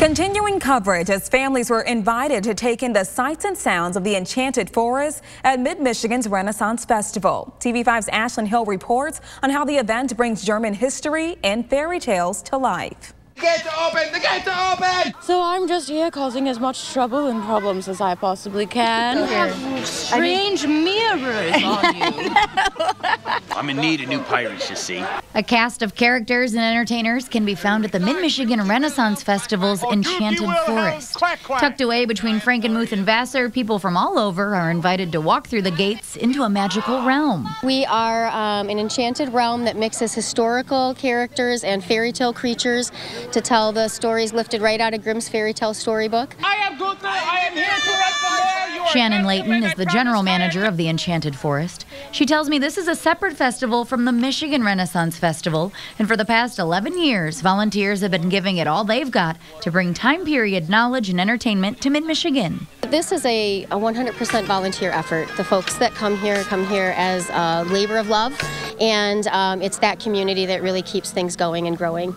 Continuing coverage as families were invited to take in the sights and sounds of the Enchanted Forest at Mid-Michigan's Renaissance Festival. TV5's Ashlyn Hill reports on how the event brings German history and fairy tales to life. The gates are open! The gates are open! So I'm just here causing as much trouble and problems as I possibly can. You have strange mirrors on you. I'm in need of new pirates, you see. A cast of characters and entertainers can be found at the Mid-Michigan Renaissance Festival's Enchanted Forest. Tucked away between Frankenmuth and Vassar, people from all over are invited to walk through the gates into a magical realm. We are um, an enchanted realm that mixes historical characters and fairy tale creatures to tell the stories lifted right out of Grimm's fairy tale storybook. I am Gunther. I am here to write the mayor. Shannon Layton is the general manager of the Enchanted Forest. She tells me this is a separate festival from the Michigan Renaissance Festival, and for the past 11 years, volunteers have been giving it all they've got to bring time period knowledge and entertainment to mid Michigan. This is a, a 100% volunteer effort. The folks that come here come here as a labor of love, and um, it's that community that really keeps things going and growing.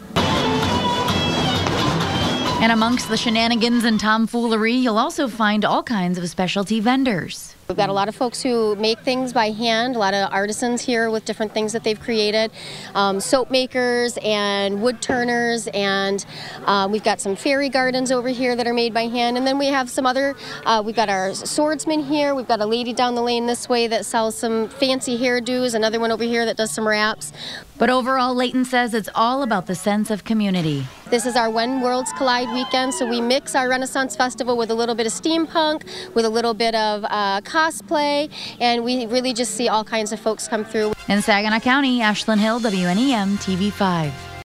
And amongst the shenanigans and tomfoolery, you'll also find all kinds of specialty vendors. We've got a lot of folks who make things by hand, a lot of artisans here with different things that they've created, um, soap makers and wood turners, and uh, we've got some fairy gardens over here that are made by hand. And then we have some other, uh, we've got our swordsman here, we've got a lady down the lane this way that sells some fancy hairdos, another one over here that does some wraps. But overall, Layton says it's all about the sense of community. This is our When Worlds Collide weekend, so we mix our Renaissance Festival with a little bit of steampunk, with a little bit of uh, cosplay, and we really just see all kinds of folks come through. In Saginaw County, Ashlyn Hill, WNEM TV5.